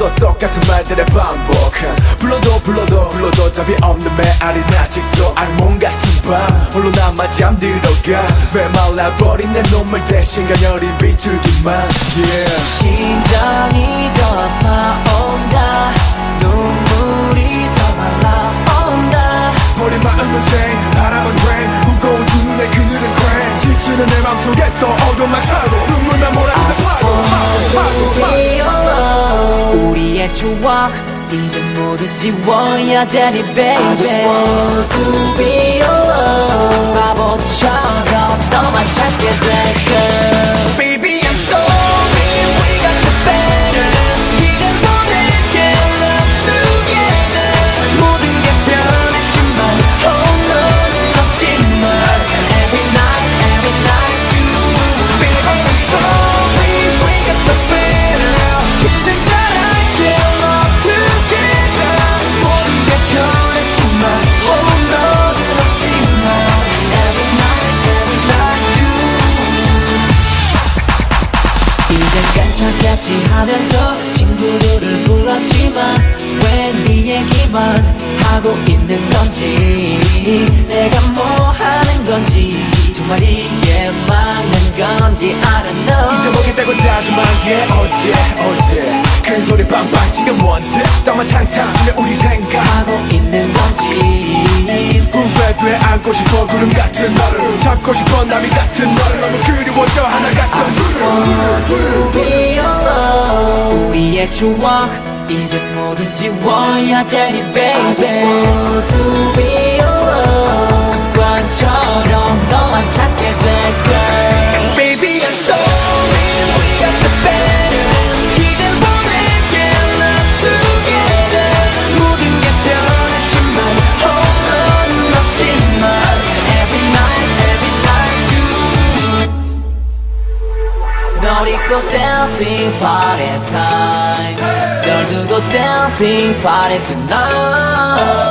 또 똑같은 말들의 반복 불러도 불러도 불러도 답이 없는 메아린 아직도 알몸 같은 밤 홀로 남아 잠들어가 메말라버린 내 눈물 대신 가녀린 비줄기만 yeah. 심장이 더아 우리의 추억 이제 모두 지워야 되니 baby I just want to be alone 바보처럼 너만 찾게 될 괜찮겠지 하면서 친구들을 불렀지만 왜 네 얘기만 하고 있는 건지 내가 뭐 하는 건지 정말 이게 맞는 건지 I don't know. 잊어보겠다고 다짐한 게 어제 어제 큰 소리 빵빵 지금 뭔데 땀만 탕탕 치며 우리 생각. 하고 있는 건지 후회돼 안고 싶어 구름 같은 너를. 잡고 싶어 나비 같은 너를. 너무 그리워져 하나 같던 want to be alone 우리의 추억. 이제 모두 지워야 되니 baby. I just want to be alone you 널 잊고 dancing party time 널 두고 dancing party tonight